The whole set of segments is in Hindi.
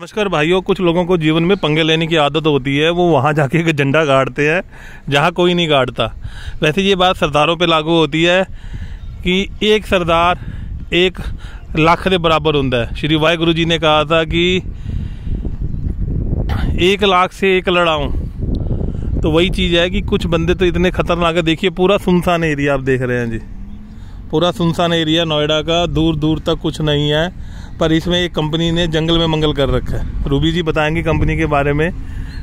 नमस्कार भाइयों कुछ लोगों को जीवन में पंगे लेने की आदत होती है वो वहाँ जाके एक झंडा गाड़ते हैं जहाँ कोई नहीं गाड़ता वैसे ये बात सरदारों पे लागू होती है कि एक सरदार एक ਲੱਖ ਦੇ ਬਰਾਬਰ ਹੁੰਦਾ ਹੈ ਸ਼੍ਰੀ ਵਾਹਿਗੁਰੂ ਜੀ ਨੇ ਕਹਾ था कि एक लाख से एक लड़ाऊं तो वही चीज़ है कि कुछ बंदे तो इतने खतरनाक है देखिए पूरा सुनसान एरिया आप देख रहे हैं जी पूरा सुनसान एरिया नोएडा का दूर दूर तक कुछ नहीं है पर इसमें एक कंपनी ने जंगल में मंगल कर रखा है। रूबी जी बताएँगे कंपनी के बारे में।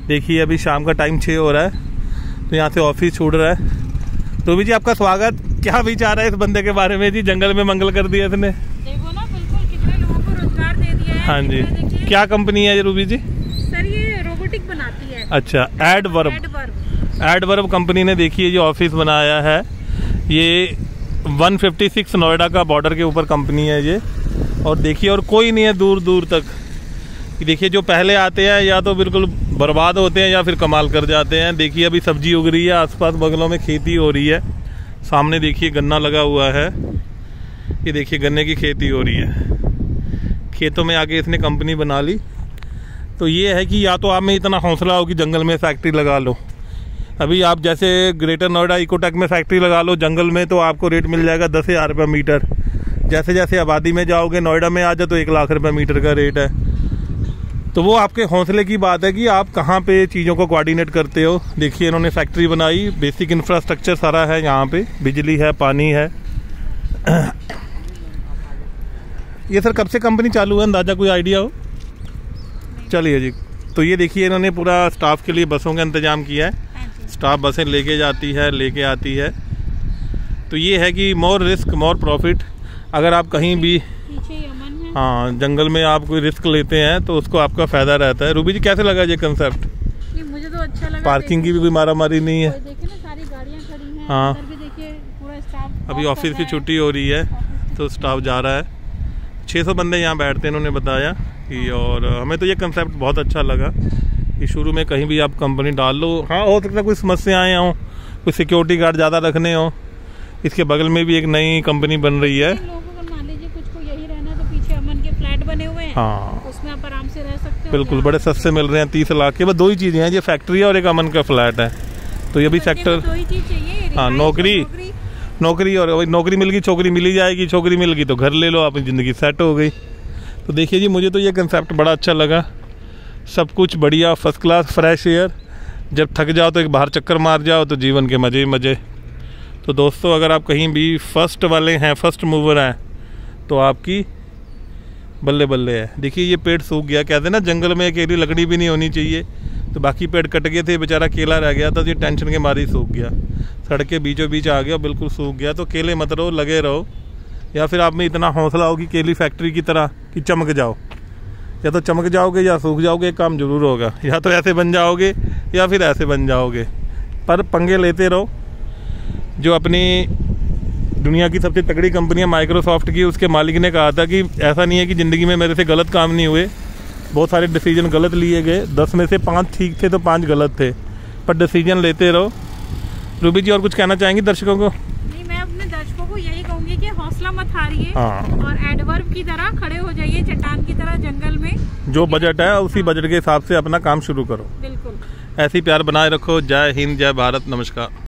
देखिए अभी शाम का टाइम छः हो रहा है तो यहाँ से ऑफ़िस छूट रहा है। रूबी जी आपका स्वागत। क्या विचार है इस बंदे के बारे में? जी जंगल में मंगल कर दिया इसने। देखो ना बिल्कुल कितने लोगों को रोज़गार दे दिया है। हाँ जी। क्या कंपनी है ये रूबी जी? सर ये रोबोटिक बनाती है। अच्छा adverb adverb adverb company ने देखिए जो ऑफ़िस बनाया है। ये 156 नोएडा का बॉर्डर के ऊपर कंपनी है ये। और देखिए, और कोई नहीं है दूर दूर तक। देखिए, जो पहले आते हैं, या तो बिल्कुल बर्बाद होते हैं, या फिर कमाल कर जाते हैं। देखिए, अभी सब्ज़ी उग रही है, आसपास बगलों में खेती हो रही है। सामने देखिए, गन्ना लगा हुआ है। ये देखिए, गन्ने की खेती हो रही है। खेतों में आगे इसने कंपनी बना ली। तो ये है कि या तो आप में इतना हौसला हो कि जंगल में फैक्ट्री लगा लो। अभी आप जैसे ग्रेटर नोएडा इकोटेक में फैक्ट्री लगा लो, जंगल में तो आपको रेट मिल जाएगा दस हज़ार रुपये मीटर। जैसे जैसे आबादी में जाओगे नोएडा में आ जाओ तो एक लाख रुपये मीटर का रेट है। तो वो आपके हौसले की बात है कि आप कहाँ पे चीज़ों को कोऑर्डिनेट करते हो। देखिए इन्होंने फैक्ट्री बनाई बेसिक इंफ्रास्ट्रक्चर सारा है यहाँ पे। बिजली है पानी है। ये सर कब से कंपनी चालू है? अंदाज़ा कोई आइडिया हो? चलिए जी। तो ये देखिए इन्होंने पूरा स्टाफ के लिए बसों का इंतज़ाम किया है। हाँ स्टाफ बसें लेके जाती है लेके आती है। तो ये है कि मोर रिस्क मोर प्रॉफिट अगर आप कहीं भी है हाँ। जंगल में आप कोई रिस्क लेते हैं तो उसको आपका फ़ायदा रहता है। रूबी जी कैसे लगा ये कंसेप्ट मुझे तो अच्छा लगा। पार्किंग की भी कोई मारा मारी नहीं है। हैं। हाँ। अभी ऑफ़िस की छुट्टी हो रही है तो स्टाफ जा रहा है। 600 बंदे यहाँ बैठते हैं इन्होंने बताया कि और हमें तो ये कंसेप्ट बहुत अच्छा लगा कि शुरू में कहीं भी आप कंपनी डाल लो। हाँ हो सकता है कोई समस्याएँ हों कोई सिक्योरिटी गार्ड ज़्यादा रखने हों। इसके बगल में भी एक नई कंपनी बन रही है लोगों को मान लीजिए कुछ को यही रहना है तो पीछे अमन के फ्लैट बने हुए हैं हाँ। उसमें आप आराम से रह सकते हो बिल्कुल बड़े सस्ते मिल रहे हैं तीस लाख के। बस दो ही चीज़ें हैं ये फैक्ट्री है और एक अमन का फ्लैट है। तो ये भी सेक्टर दो ही चीज़ चाहिए हाँ, नौकरी। नौकरी। और नौकरी मिल गई छोकरी मिल जाएगी छोकरी मिल गई तो घर ले लो अपनी ज़िंदगी सेट हो गई। तो देखिए जी मुझे तो ये कंसेप्ट बड़ा अच्छा लगा। सब कुछ बढ़िया फ़र्स्ट क्लास फ्रेश एयर जब थक जाओ तो एक बाहर चक्कर मार जाओ तो जीवन के मज़े ही मज़े। तो दोस्तों अगर आप कहीं भी फ़र्स्ट वाले हैं फ़र्स्ट मूवर हैं तो आपकी बल्ले बल्ले है। देखिए, ये पेड़ सूख गया। कहते ना, जंगल में अकेली लकड़ी भी नहीं होनी चाहिए। तो बाकी पेड़ कट गए थे, बेचारा केला रह गया था तो ये टेंशन के मारे ही सूख गया। सड़क के बीचों बीच आ गया, बिल्कुल सूख गया। तो केले मत रहो, लगे रहो। या फिर आप में इतना हौसला हो कि केली फैक्ट्री की तरह कि चमक जाओ। या तो चमक जाओगे या सूख जाओगे काम ज़रूर होगा। या तो ऐसे बन जाओगे, या फिर ऐसे बन जाओगे। पर पंगे लेते रहो। जो अपनी दुनिया की सबसे तगड़ी कंपनी है माइक्रोसॉफ्ट की उसके मालिक ने कहा था कि ऐसा नहीं है कि ज़िंदगी में मेरे से गलत काम नहीं हुए। बहुत सारे डिसीज़न गलत लिए गए। दस में से पाँच ठीक थे तो पाँच गलत थे। पर डिसीज़न लेते रहो। रूबी जी और कुछ कहना चाहेंगी दर्शकों को? नहीं मैं अपने दर्शकों को यही कहूँगी कि हौसला मत हारिए हाँ। और एडवर्ब की तरह खड़े हो जाइए चट्टान की तरह जंगल में। जो बजट है उसी बजट के हिसाब से अपना काम शुरू करो। बिल्कुल। ऐसी प्यार बनाए रखो। जय हिंद जय भारत। नमस्कार।